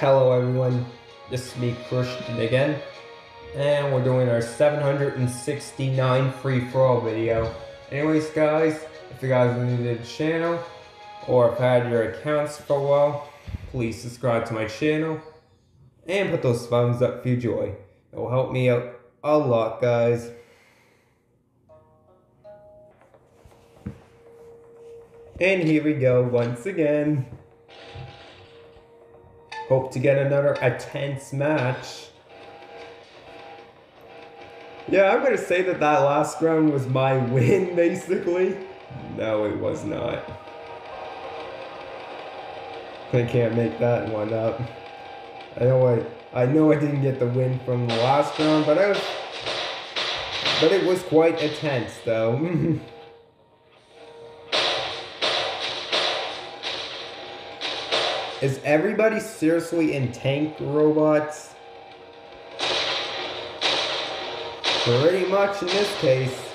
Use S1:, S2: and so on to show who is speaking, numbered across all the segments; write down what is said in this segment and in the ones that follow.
S1: Hello everyone, this is me Christian again, and we're doing our 769 free-for-all video. Anyways guys, if you guys are new to the channel, or have had your accounts for a while, please subscribe to my channel, and put those thumbs up if you enjoy. It will help me out a lot guys. And here we go once again. Hope to get another a tense match. Yeah, I'm gonna say that that last round was my win, basically. No, it was not. I can't make that one up. I know I, I know I didn't get the win from the last round, but I was, but it was quite intense though. Is everybody seriously in tank robots? Pretty much in this case.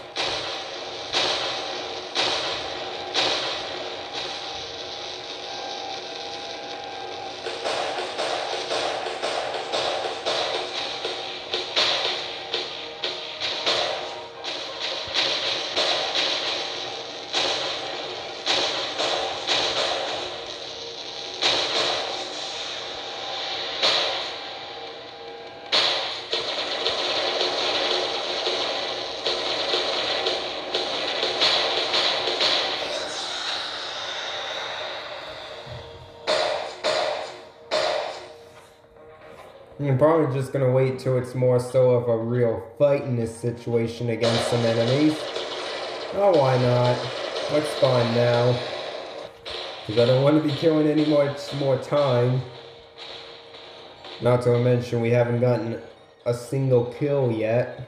S1: I'm probably just gonna wait till it's more so of a real fight in this situation against some enemies. Oh, why not? That's fine now. Because I don't want to be killing any more, more time. Not to mention we haven't gotten a single kill yet.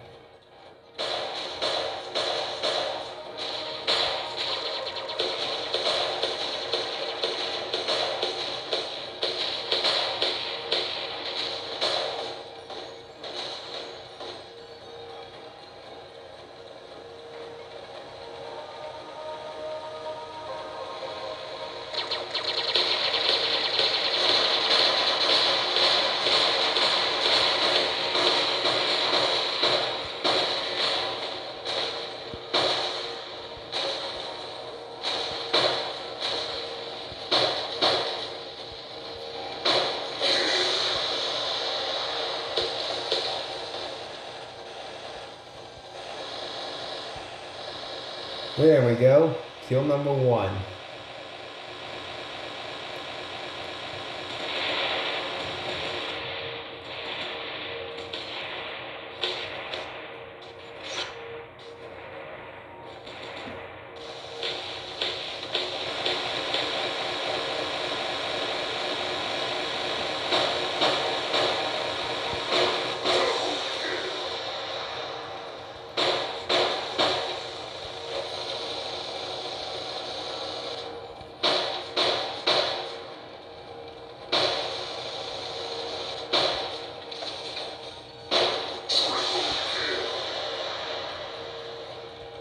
S1: There we go. Kill number one.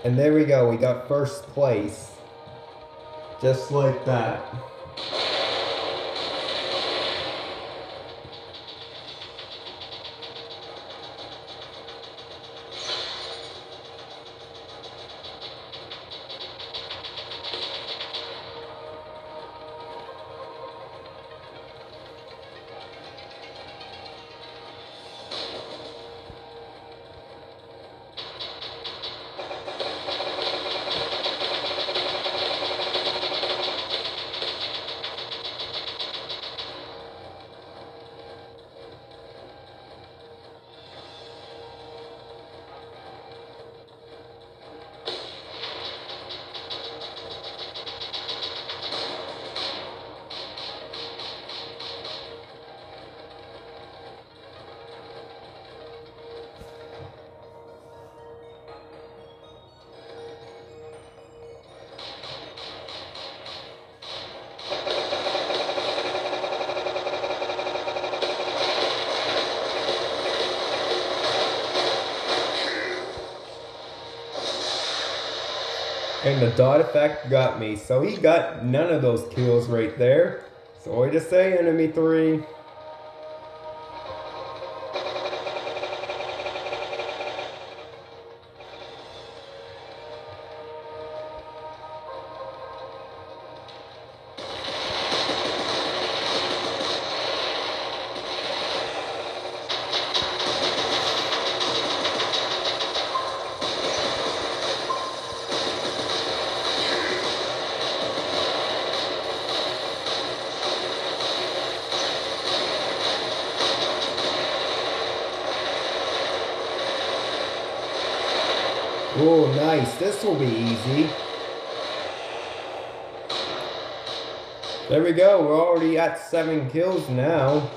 S1: And there we go, we got first place. Just like that. And the dot effect got me. So he got none of those kills right there. So I just say enemy three. Oh, nice. This will be easy. There we go. We're already at seven kills now.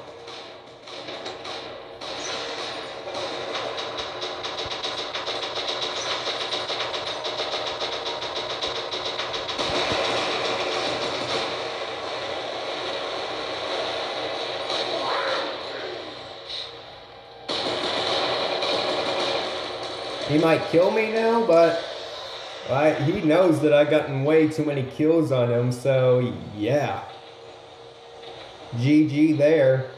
S1: He might kill me now, but I, he knows that I've gotten way too many kills on him, so yeah. GG there.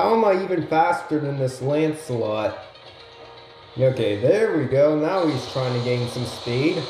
S1: How am I even faster than this Lancelot? Okay, there we go. Now he's trying to gain some speed.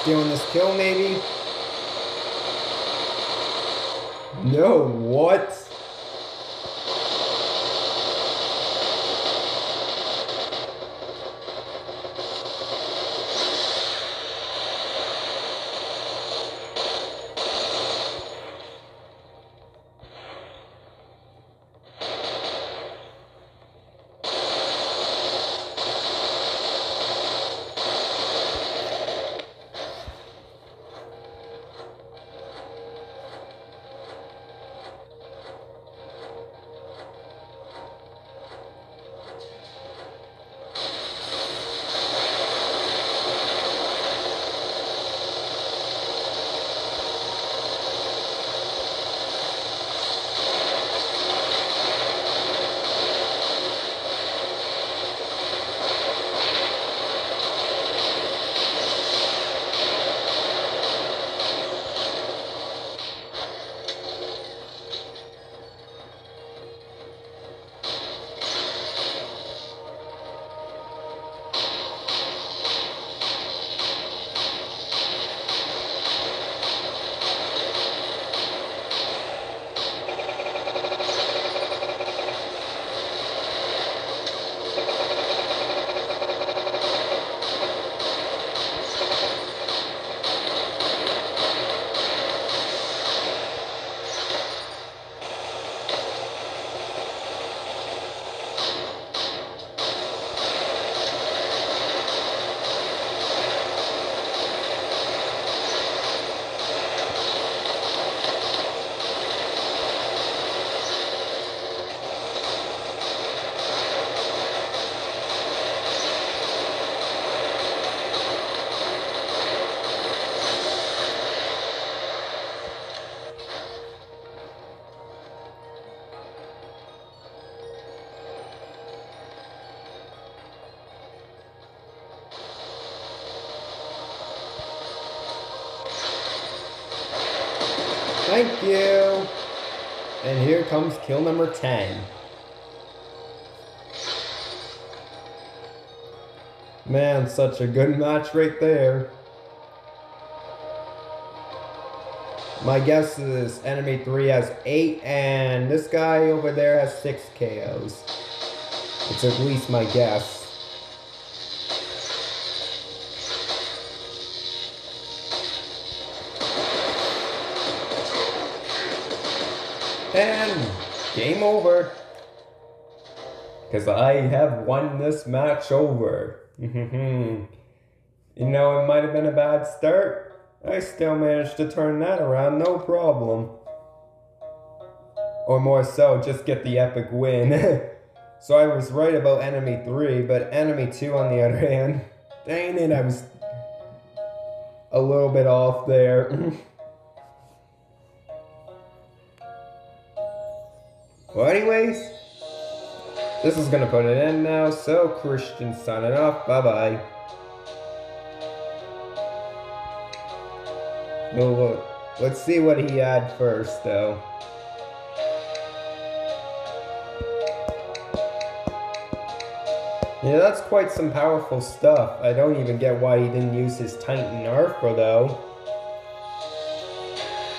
S1: Stealing this kill, maybe? No, what? Thank you. And here comes kill number 10. Man, such a good match right there. My guess is enemy 3 has 8 and this guy over there has 6 KOs. It's at least my guess. And game over. Because I have won this match over. you know, it might have been a bad start. I still managed to turn that around, no problem. Or more so, just get the epic win. so I was right about enemy 3, but enemy 2 on the other hand, dang it, I was a little bit off there. Well, anyways, this is gonna put it in now. So Christian signing off. Bye bye. Well, look, let's see what he had first, though. Yeah, that's quite some powerful stuff. I don't even get why he didn't use his Titan Arthur, though.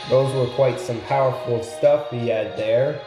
S1: Those were quite some powerful stuff he had there.